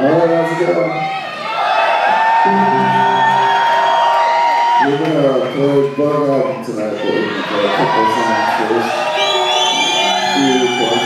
Hey, how's it going? We're gonna play Bug Album tonight, but we're gonna first. Beautiful.